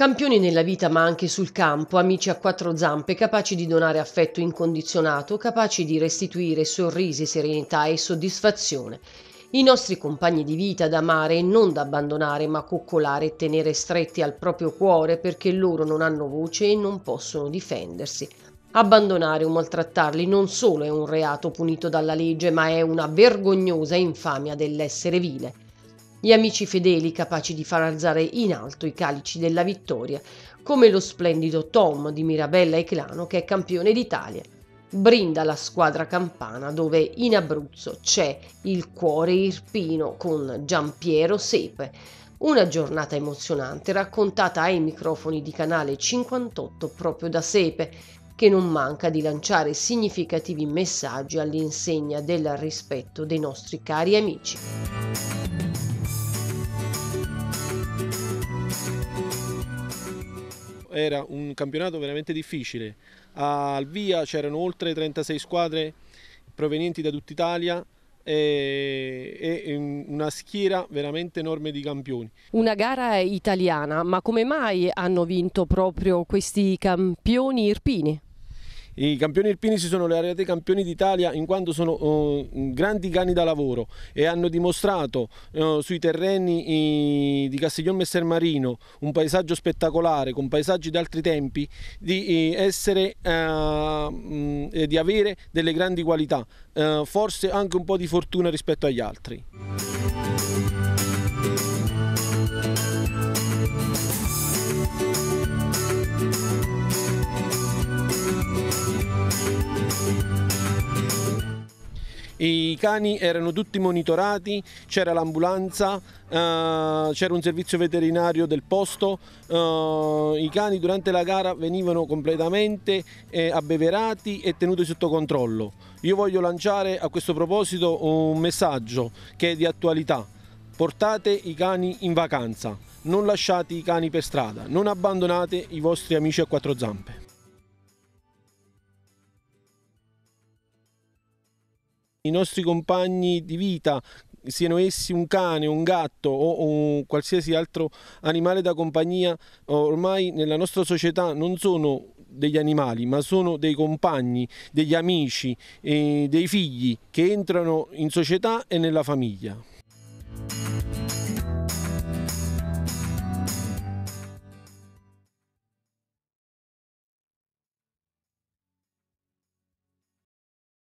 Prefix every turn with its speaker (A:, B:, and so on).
A: Campioni nella vita ma anche sul campo, amici a quattro zampe, capaci di donare affetto incondizionato, capaci di restituire sorrisi, serenità e soddisfazione. I nostri compagni di vita da amare e non da abbandonare, ma coccolare e tenere stretti al proprio cuore perché loro non hanno voce e non possono difendersi. Abbandonare o maltrattarli non solo è un reato punito dalla legge, ma è una vergognosa infamia dell'essere vile gli amici fedeli capaci di far alzare in alto i calici della vittoria, come lo splendido Tom di Mirabella e Clano che è campione d'Italia. Brinda la squadra campana dove in Abruzzo c'è il cuore irpino con Giampiero Sepe. Una giornata emozionante raccontata ai microfoni di canale 58 proprio da Sepe, che non manca di lanciare significativi messaggi all'insegna del rispetto dei nostri cari amici.
B: era un campionato veramente difficile. Al via c'erano oltre 36 squadre provenienti da tutta Italia e, una schiera veramente enorme di campioni.
A: Una gara italiana, ma come mai hanno vinto proprio questi campioni irpini?
B: I campioni irpini si sono laureati campioni d'Italia in quanto sono uh, grandi cani da lavoro e hanno dimostrato uh, sui terreni uh, di Castiglione Messer Marino un paesaggio spettacolare con paesaggi di altri tempi di essere mh, di avere delle grandi qualità, forse anche un po' di fortuna rispetto agli altri. I cani erano tutti monitorati, c'era l'ambulanza, uh, c'era un servizio veterinario del posto, uh, i cani durante la gara venivano completamente eh, abbeverati e tenuti sotto controllo. Io voglio lanciare a questo proposito un messaggio che è di attualità. Portate i cani in vacanza, non lasciate i cani per strada, non abbandonate i vostri amici a quattro zampe. I nostri compagni di vita, siano essi un cane, un gatto o un qualsiasi altro animale da compagnia, ormai nella nostra società non sono degli animali, ma sono dei compagni, degli amici, dei figli che entrano in società e nella famiglia.